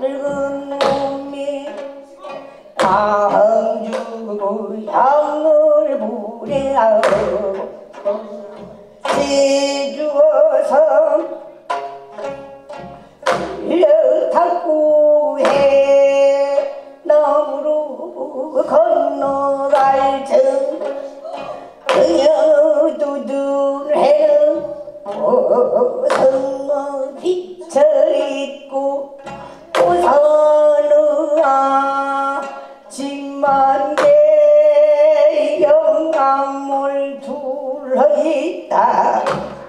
늙은 몸이 다음 주고 향을 부리하고 세주어서 일타고 해 나무로 건너갈 중 그녀 두둔해 어. 불러 있다.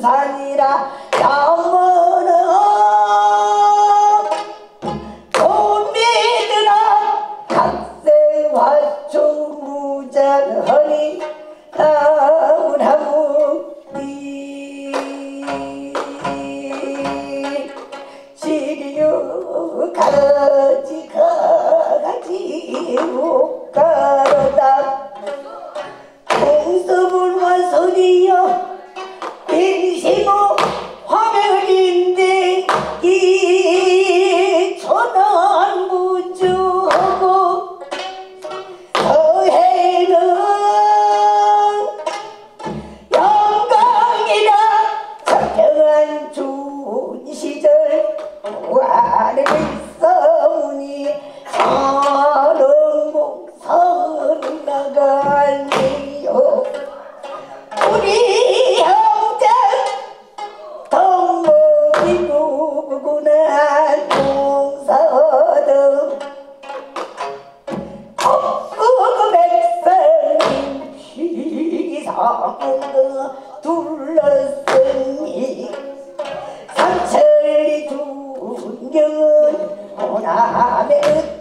산이라 양문어 도민이라 각생활 중무전허니 나무나무니 시리요 가르지가 그 hả hả hả biết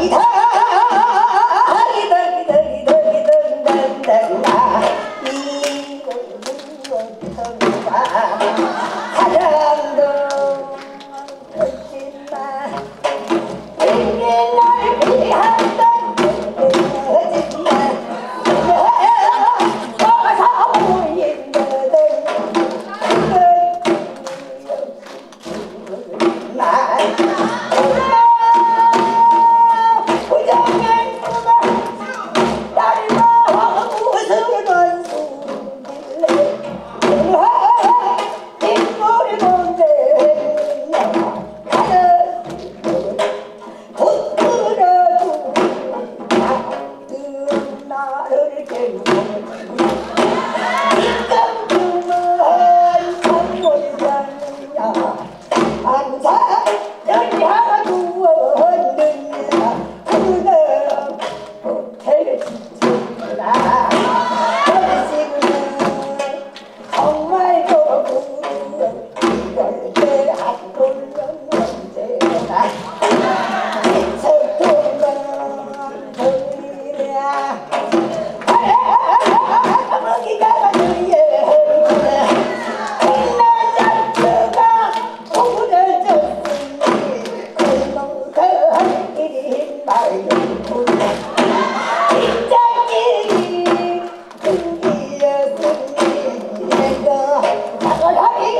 Yeah. I, I,